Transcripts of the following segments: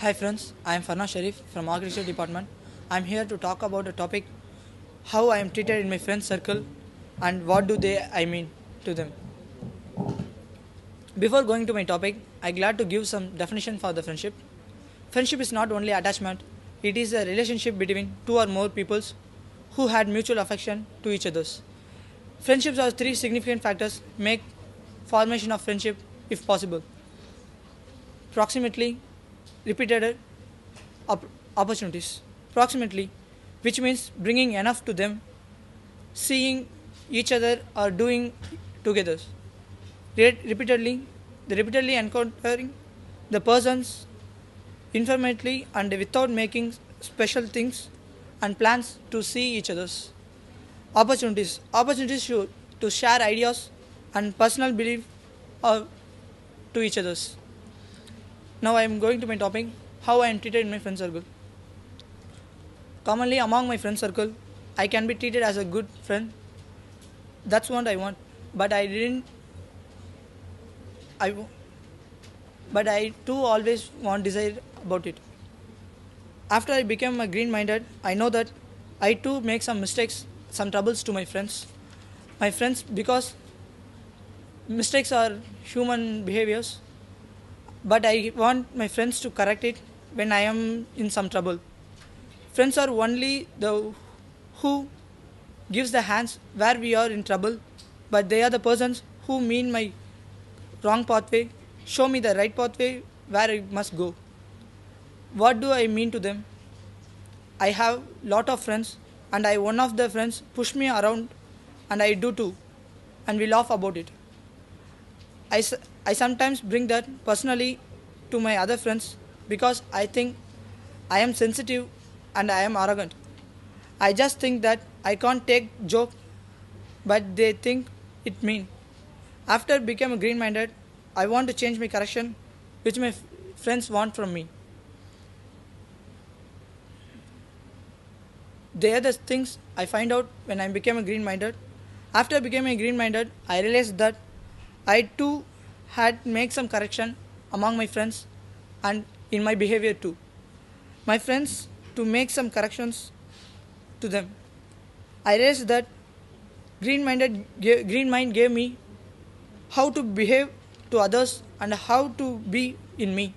Hi friends, I am Farna Sharif from Architecture Department. I am here to talk about a topic how I am treated in my friend circle and what do they I mean to them. Before going to my topic, I glad to give some definition for the friendship. Friendship is not only attachment, it is a relationship between two or more peoples who had mutual affection to each others. Friendships are three significant factors make formation of friendship if possible. Proximately, repeated op- opportunities. approximately, which means bringing enough to them, seeing each other or doing together. Re- repeatedly, the repeatedly encountering the persons informally and without making special things and plans to see each other's opportunities opportunities to, share ideas and personal belief uh, to each others now i am going to my topic how i am treated in my friend circle. Commonly among my friend circle i can be treated as a good friend. That's what i want. But i didn't i but i too always want desire about it. After i became a green minded i know that i too make some mistakes some troubles to my friends. My friends because mistakes are human behaviors but i want my friends to correct it when i am in some trouble. Friends are only the who gives the hands where we are in trouble but they are the persons who mean my wrong pathway show me the right pathway where i must go. What do i mean to them? I have lot of friends and i one of the friends push me around and i do too and we laugh about it I, I sometimes bring that personally to my other friends because I think I am sensitive and I am arrogant. I just think that I can't take joke, but they think it mean. After become green minded, I want to change my correction, which my f- friends want from me. They are the things I find out when I became a green minded. After becoming a green minded, I realized that I too had make some correction among my friends and in my behavior too. My friends to make some corrections to them. I realized that green minded green mind gave me how to behave to others and how to be in me.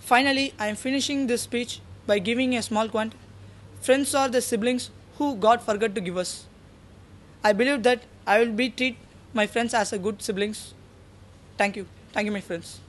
Finally, I am finishing this speech by giving a small quant. Friends are the siblings who God forgot to give us. I believe that I will be treat my friends as a good siblings. Thank you. Thank you, my friends.